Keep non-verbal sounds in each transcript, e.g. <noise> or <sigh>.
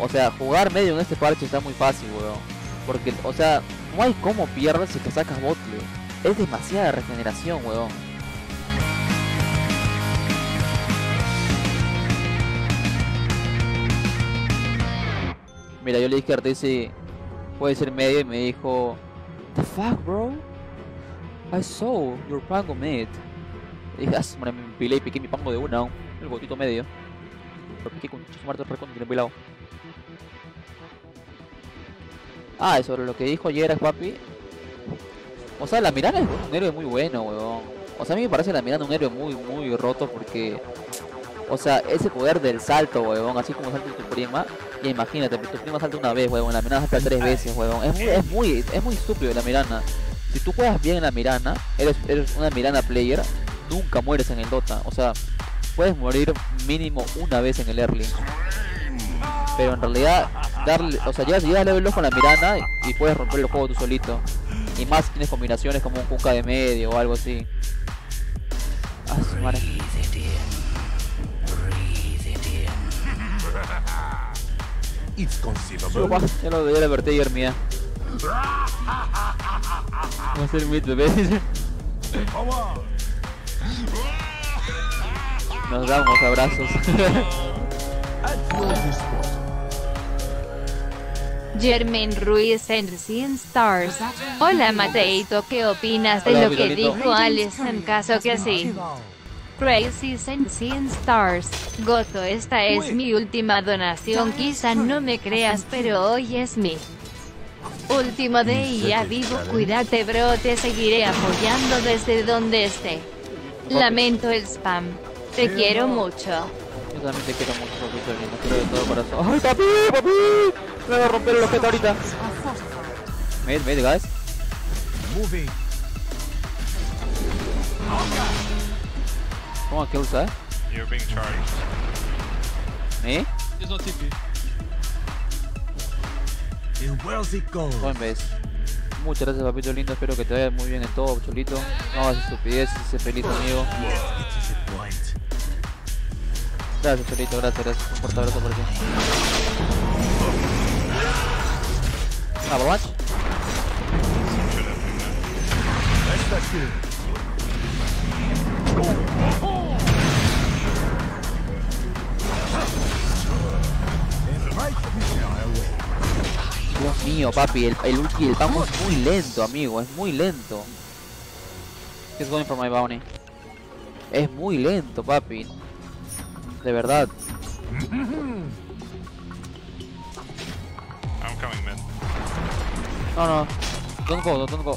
O sea, jugar medio en este parche está muy fácil, weón. Porque, o sea, no hay cómo pierdes si te sacas botle. Es demasiada regeneración, weón. Mira, yo le dije a Artesi, puede ser medio, y me dijo, The fuck, bro? I saw your pango mid. Y dije, ah, me empilé y piqué mi pango de una, el botito medio. Lo piqué con su muerto recon que le empilado. Ah, y sobre lo que dijo ayer papi. O sea, la Mirana es un héroe muy bueno, weón. O sea, a mí me parece la Mirana un héroe muy, muy roto porque... O sea, ese poder del salto, weón, así como salta tu prima. Y imagínate, tu prima salta una vez, weón, la Mirana salta tres veces, weón. Es muy, es muy, es muy estúpido la Mirana. Si tú juegas bien en la Mirana, eres, eres una Mirana player, nunca mueres en el Dota. O sea, puedes morir mínimo una vez en el early. Pero en realidad, darle, o sea, llegas, llegas a level 2 con la Mirana y, puedes romper el juego tú solito. Y más tienes combinaciones como un Kunkka de medio o algo así. Ah, su madre. <laughs> Ya lo, ya lo advertí ayer mía. Va a ser mid bebé. Nos damos abrazos. <laughs> Germain Ruiz en 100 Stars. Hola Mateito, ¿qué opinas de Hola, lo que dijo Alex en caso que sí? Crazy en 100 Stars. Goto, esta es mi última donación. Quizá no me creas, pero hoy es mi último día vivo. Cuídate, bro. Te seguiré apoyando desde donde esté. Lamento el spam. Te quiero mucho. Yo también te quiero mucho, papito lindo. Quiero de todo corazón. ¡Ay, papi! ¡Papi! Me voy a romper el objeto ahorita. Mid, mid, guys. Moving. ¿Cómo que usa, eh? You're being charged. ¿Eh? There's no TP. And where's it goes? Buen vez. Muchas gracias, papito lindo. Espero que te vaya muy bien en todo, cholito. No hagas estupideces, sé feliz, amigo. Gracias, cholito. Gracias, gracias. Un fuerte abrazo por ti. Away. Dios mío, papi. El, el ulti del Pamo es muy lento, amigo. Es muy lento. He's going for my bounty. Es muy lento, papi. De verdad. I'm coming mid. No, no. Don't go, don't go.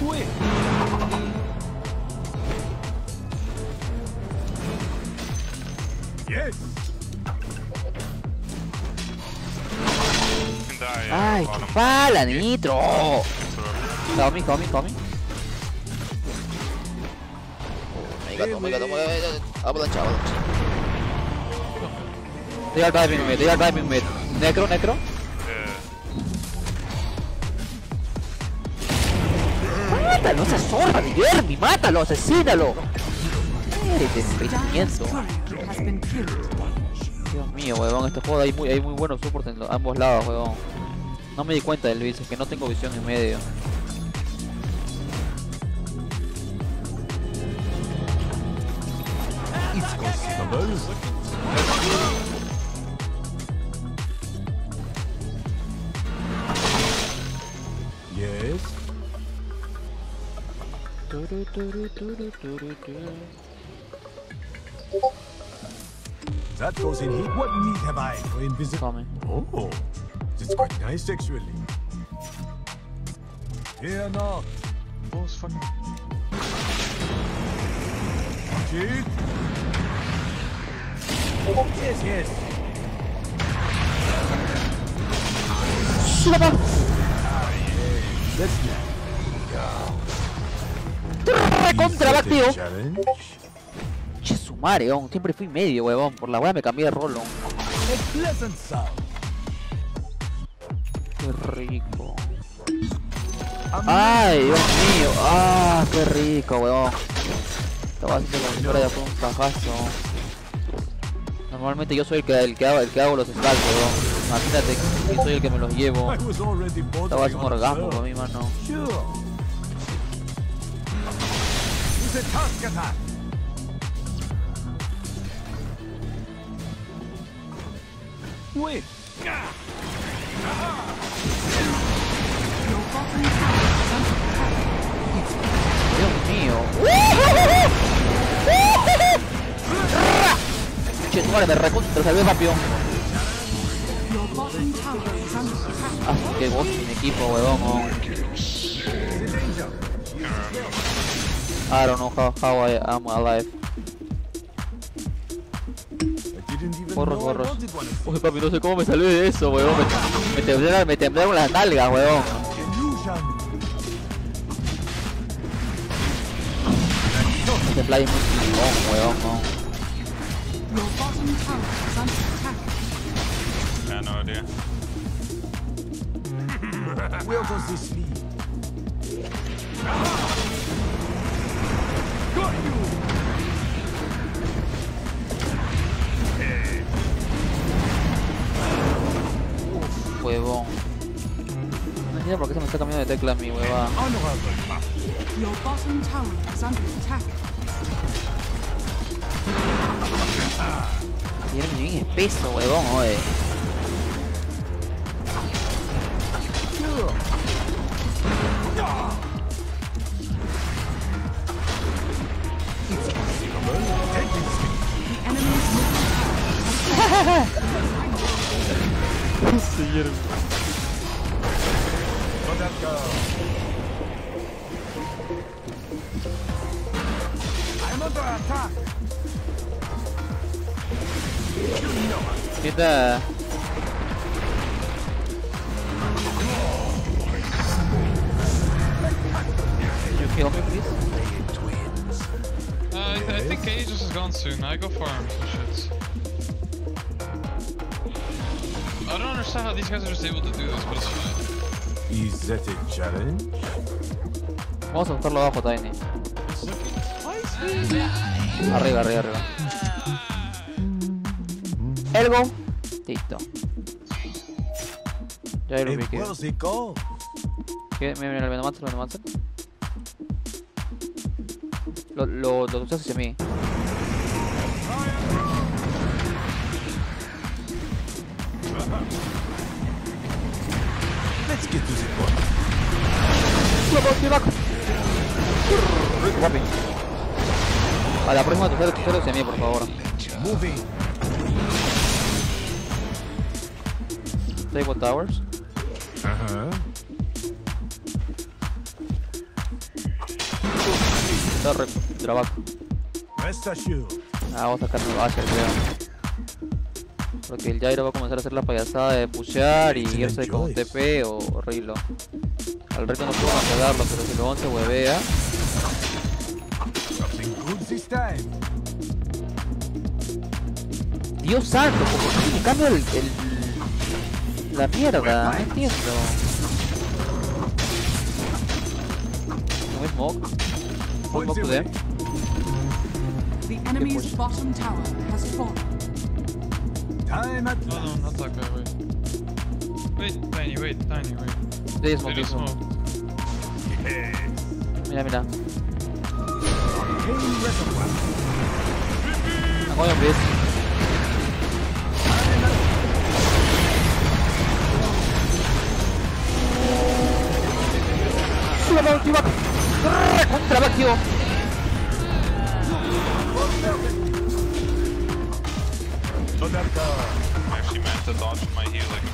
Quick. Yes. Ay, bottom. chupala, nitro. Coming, coming, coming. Gato, gato, gato, avalancha, avalancha. They are diving mid, they are diving mid. Necro, necro. Mátalo, esa zorra de mátalo, asesínalo. Dios mío, huevón, este juego hay muy, hay muy buenos supports en ambos lados, huevón. No me di cuenta del bicho, es que no tengo visión en medio. It's That goes in heat. What need have I for invisible? Coming. Oh, it's quite nice actually. Here now. Oh, it's fucking. Cheat. Yes, yes. That's Contra back, tío. Challenge. Che, su madre, siempre fui medio, huevón. Por la weá me cambié de rolo. Qué rico. Ay, Dios mío. Ah, qué rico, huevón. Estaba haciendo como si fuera ya fue un cajazo. Normalmente yo soy el que, el que, hago, el que hago los huevón. Imagínate que soy el que me los llevo. Estaba bordering un orgasmo para mi mano. Use a task attack. Wait. Che, madre me recontra salvé rápido. Ah, qué voz mi equipo, huevón. I don't know how, how I am alive. One of Uy, papi, no sé cómo me salvé de eso, huevón. Me, me, temblaron, me temblaron las nalgas. Illusion. Este play es muy chingón, huevón. no. Yeah, no idea. Where does this lead? <laughs> Huevón. No entiendo por qué se me está cambiando de tecla mi attack. Tiene bien espeso, huevón, oye. <laughs> The enemy's middle For that girl. I'm under attack. Neta. You kill me, please? Uh, I, I think Aegis is gone soon. I go farm some shits. Understand how these guys are just able to do this, but it's fine. Is that a challenge? Vamos a buscarlo abajo, Tiny. Arriba, arriba, arriba. Ergo. Listo. Ya lo where's it go? ¿Qué? Mira, mira, el Venomancer, el Venomancer. Lo, lo, lo usas hacia mí. Let's get to the point. Rico, papi. A la próxima por favor. Moving. Table Towers. Está re... trabajo. Ah, vamos a sacar el Basher, creo. Porque el Jairo va a comenzar a hacer la payasada de pushear y irse con. TP o Rilo. Al resto no puedo pegarlo, pero si lo 11 huevea. Something good this time. Dios santo, ¿por qué me cambia el, el- la mierda? No entiendo. No es smoke. Full smoke to them. The enemy's bottom tower has fallen. Time at No, no, not that guy. Wait. Wait, tiny. Wait, tiny. Wait. They They smoke, they just smoke. smoke. Mira, mira. Pain reservoir. I'm going please. ¡Suba la última! ¡Contra I actually meant to dodge my healing.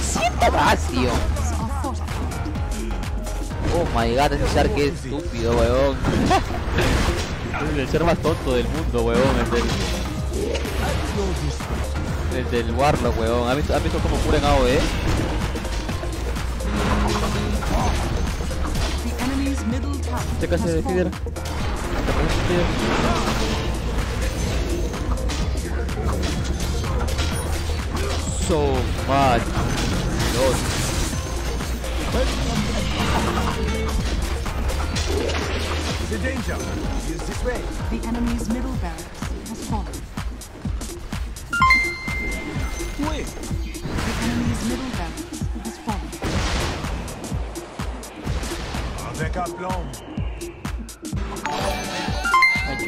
¡Siete Bakio! Are fortified. Oh my god, ese Shark es estúpido, weón. es el ser más tonto del mundo, weón. El del, el del Warlock, weón. ¿Has visto, has visto cómo cura en AOE? Este de fallen. So much. Load. The danger Use this way. The enemy's middle barracks has fallen. Wait. The enemy's middle barracks has fallen. Avec aplomb.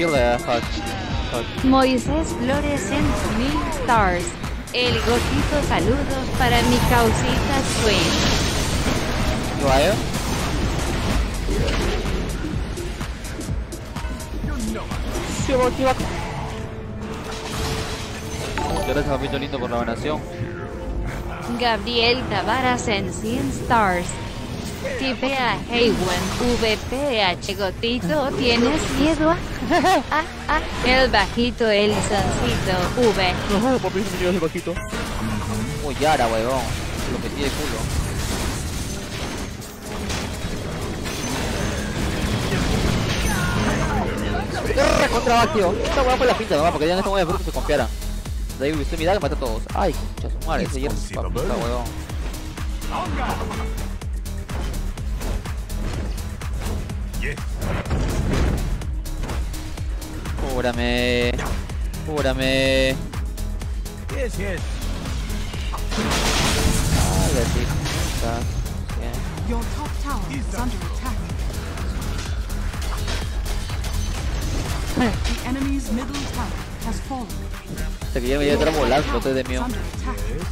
Hush. Moisés Flores en mil stars. El gotito saludos para mi causita Swing. ¿Qué vaya? Sí, va, aquí va. Muchas gracias, papito lindo, por la donación. Gabriel Tavaras en 100 stars. Tipea Haywen VPH Gotito, ¿tienes miedo? Ah, <laughs> ah, el bajito, el soncito V. No, papi, no me el bajito. Uy, Yara, huevón. Lo metí de culo. ¡Corre contra Bakio! Esta hueá fue la pinta nomás, porque ya en este momento se confiaran. De ahí usted mira que mata a todos. Ay, concha su madre, ese hierro es pa' puta, huevón. Yes. Cúrame. Cúrame. Yes, yes. Ay, gatita. Bien. Your top tower is under attack. The enemy's middle tower has fallen. Ya me voy a estar volando, te de Is mío.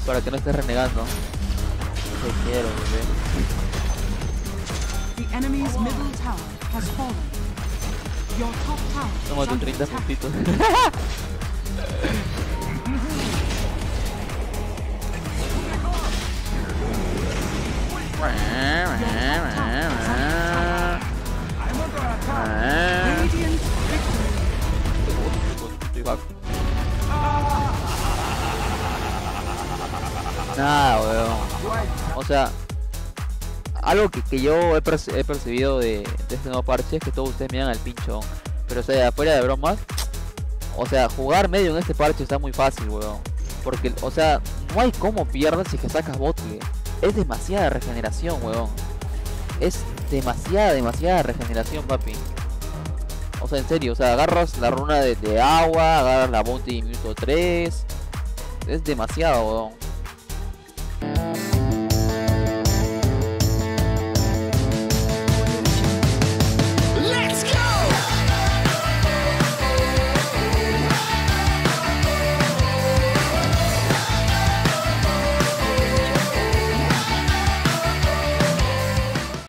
Para que no estés renegando. Te quiero, bebé. The enemy's middle tower has fallen. Under 30 attack. puntitos. Nada, weón. O sea, algo que, que yo he, perci- he percibido de, de este nuevo parche es que todos ustedes miran al pincho. Pero o sea, fuera de bromas, o sea, jugar medio en este parche está muy fácil, weón. Porque, o sea, no hay cómo pierdas si que sacas botle. Es demasiada regeneración, weón. Es demasiada, demasiada regeneración, papi. O sea, en serio, o sea, agarras la runa de, de agua, agarras la bounty minuto 3. Es demasiado, weón.